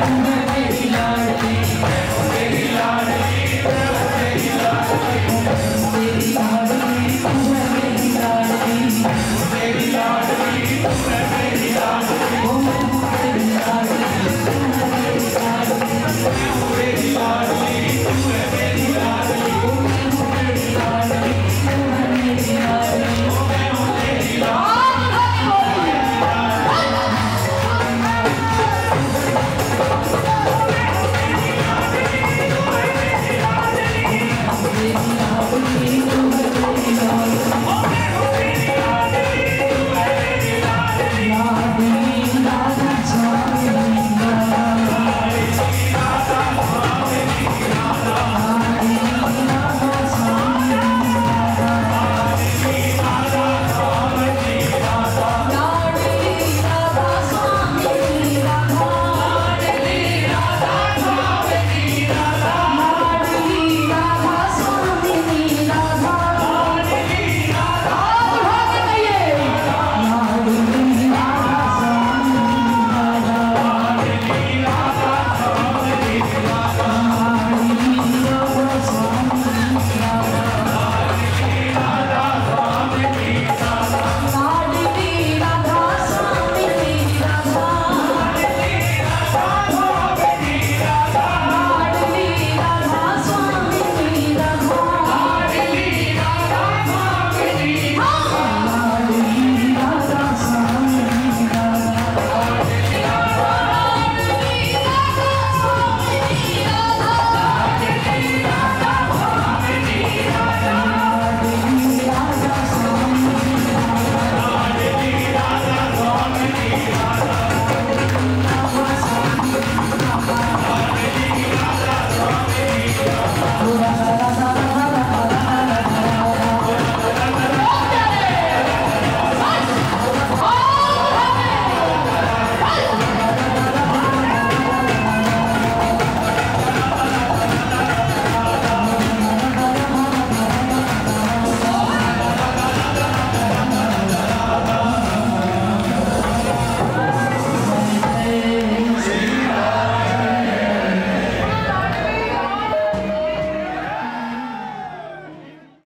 Amen.